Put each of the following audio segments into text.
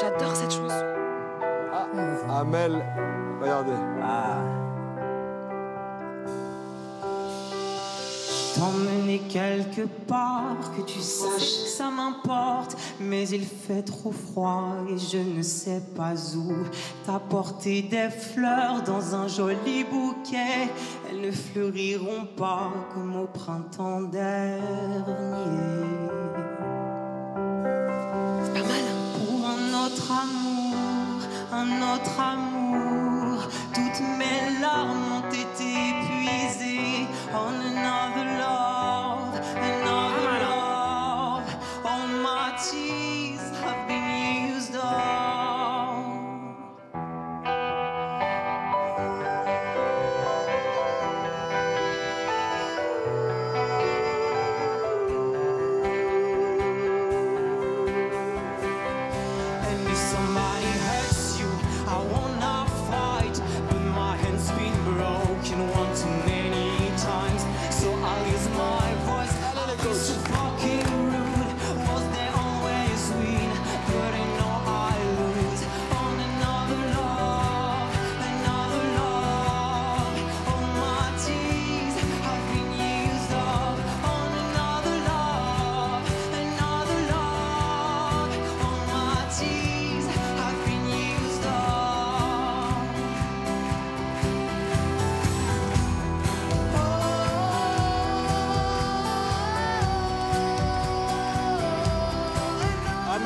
J'adore cette chanson. Ah, Amel, regardez. T'emmener quelque part, que tu saches que ça m'importe, mais il fait trop froid et je ne sais pas où. T'apporter des fleurs dans un joli bouquet, elles ne fleuriront pas comme au printemps dernier. Amour, un autre amour, toutes mes larmes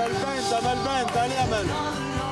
Amel Bent, Amel Bent, allez